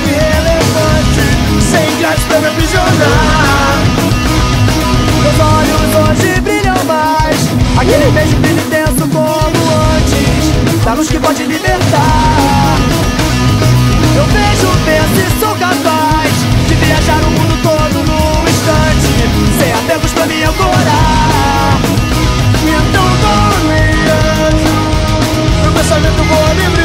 golpe relevante, sem grátis pra me aprisionar. Meus olhos hoje brilham mais, aquele beijo brilha intenso como antes, da luz que pode libertar. Eu vejo, penso e sou capaz de viajar o mundo todo num instante, sem apegos pra me ancorar. Então, Dorian, meu pensamento vou livre.